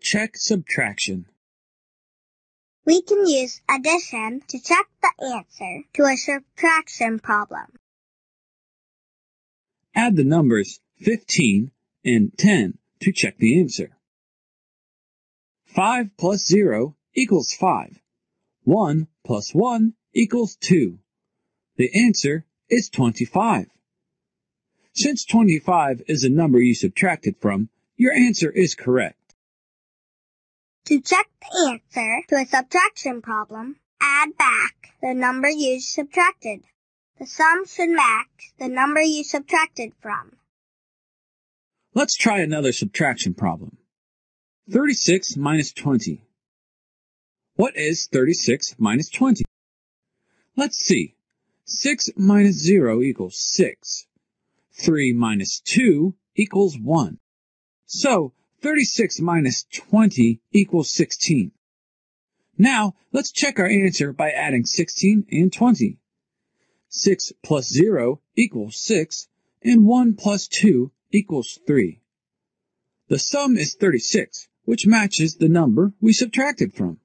Check subtraction. We can use addition to check the answer to a subtraction problem. Add the numbers 15 and 10 to check the answer. 5 plus 0 equals 5. 1 plus 1 equals 2. The answer is 25. Since 25 is a number you subtracted from, your answer is correct. To check the answer to a subtraction problem, add back the number you subtracted. The sum should match the number you subtracted from. Let's try another subtraction problem. 36 minus 20. What is 36 minus 20? Let's see. 6 minus 0 equals 6. 3 minus 2 equals 1. So, 36 minus 20 equals 16. Now, let's check our answer by adding 16 and 20. 6 plus 0 equals 6, and 1 plus 2 equals 3. The sum is 36, which matches the number we subtracted from.